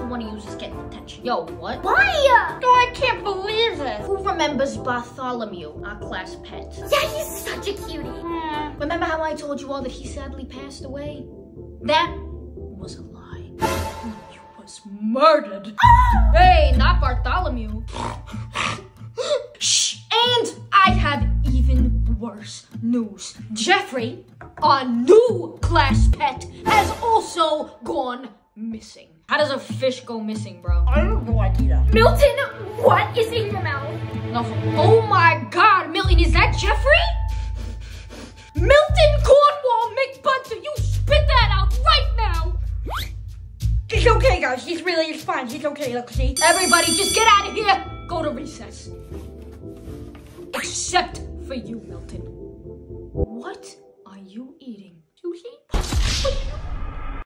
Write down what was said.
canceled and every single one you is getting attention. Yo, what? Why? No, I can't believe it. Who remembers Bartholomew, our class pet? Yeah, he's such a cutie. Hmm. Remember how I told you all that he sadly passed away? Hmm. That was a lie. He was murdered. Ah! hey, not Bartholomew. Shh. And I have even worse news. Jeffrey, our new class pet, has also gone missing. How does a fish go missing, bro? I have no idea. Milton, what is in your mouth? No. Oh my god, Milton, is that Jeffrey? Milton Cornwall McBunter, you spit that out right now! It's okay, guys. He's really, it's fine. He's okay. Look, see? Everybody, just get out of here! Go to recess. Except for you, Milton. What are you eating?